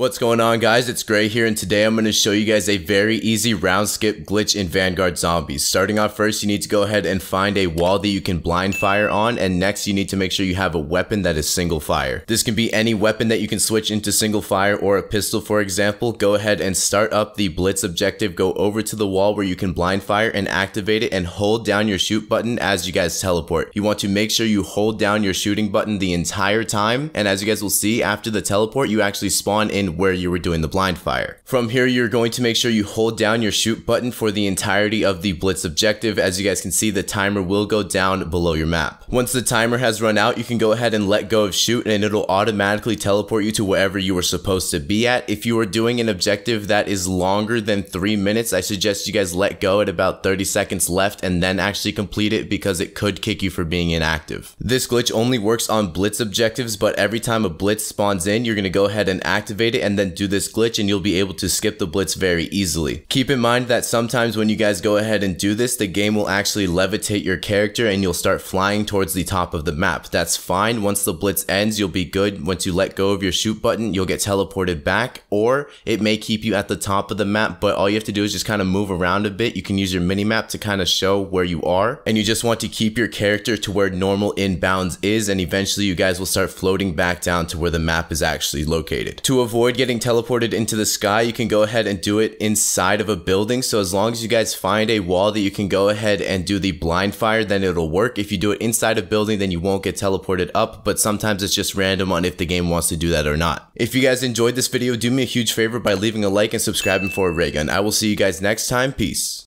What's going on guys, it's Grrae here and today I'm going to show you guys a very easy round skip glitch in Vanguard Zombies. Starting off first, you need to go ahead and find a wall that you can blind fire on and next you need to make sure you have a weapon that is single fire. This can be any weapon that you can switch into single fire or a pistol for example. Go ahead and start up the blitz objective, go over to the wall where you can blind fire and activate it and hold down your shoot button as you guys teleport. You want to make sure you hold down your shooting button the entire time and as you guys will see after the teleport you actually spawn in where you were doing the blind fire. From here, you're going to make sure you hold down your shoot button for the entirety of the blitz objective. As you guys can see, the timer will go down below your map. Once the timer has run out, you can go ahead and let go of shoot and it'll automatically teleport you to wherever you were supposed to be at. If you are doing an objective that is longer than three minutes, I suggest you guys let go at about 30 seconds left and then actually complete it because it could kick you for being inactive. This glitch only works on blitz objectives, but every time a blitz spawns in, you're going to go ahead and activate it and then do this glitch and you'll be able to skip the blitz very easily. Keep in mind that sometimes when you guys go ahead and do this, the game will actually levitate your character and you'll start flying towards the top of the map. That's fine. Once the blitz ends, you'll be good. Once you let go of your shoot button, you'll get teleported back or it may keep you at the top of the map, but all you have to do is just kind of move around a bit. You can use your mini map to kind of show where you are and you just want to keep your character to where normal inbounds is and eventually you guys will start floating back down to where the map is actually located. To avoid getting teleported into the sky, you can go ahead and do it inside of a building. So as long as you guys find a wall that you can go ahead and do the blind fire, then it'll work. If you do it inside a building, then you won't get teleported up, but sometimes it's just random on if the game wants to do that or not. If you guys enjoyed this video, do me a huge favor by leaving a like and subscribing for a ray gun. I will see you guys next time. Peace.